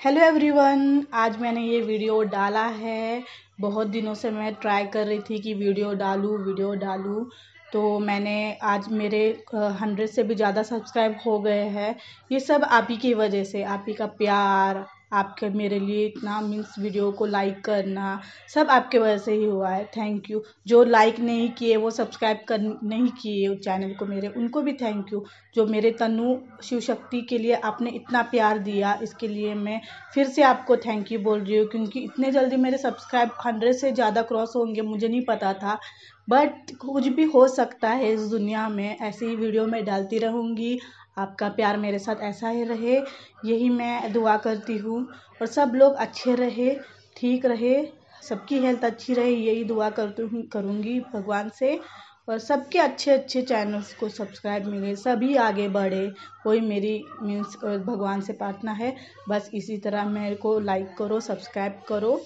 Hello everyone आज मैंने ये वीडियो डाला है। बहुत दिनों से मैं ट्राई कर रही थी कि वीडियो डालूँ वीडियो डालूँ। तो मैंने आज मेरे हंड्रेड से भी ज़्यादा सब्सक्राइब हो गए हैं। ये सब आप ही की वजह से, आप ही का प्यार आपके, मेरे लिए इतना मीन्स वीडियो को लाइक करना, सब आपके वजह से ही हुआ है। थैंक यू जो लाइक नहीं किए, वो सब्सक्राइब कर, नहीं किए चैनल को मेरे, उनको भी थैंक यू जो मेरे तनु शिव शक्ति के लिए आपने इतना प्यार दिया, इसके लिए मैं फिर से आपको थैंक यू बोल रही हूँ, क्योंकि इतने जल्दी मेरे सब्सक्राइब हंड्रेड से ज़्यादा क्रॉस होंगे, मुझे नहीं पता था। बट कुछ भी हो सकता है इस दुनिया में, ऐसे ही वीडियो में डालती रहूँगी। आपका प्यार मेरे साथ ऐसा ही रहे, यही मैं दुआ करती हूँ। और सब लोग अच्छे रहे, ठीक रहे, सबकी हेल्थ अच्छी रहे, यही दुआ करती हूँ, करूँगी भगवान से। और सबके अच्छे अच्छे चैनल्स को सब्सक्राइब मिले, सभी आगे बढ़े, कोई मेरी मीन्स भगवान से प्रार्थना है, बस इसी तरह मेरे को लाइक करो सब्सक्राइब करो।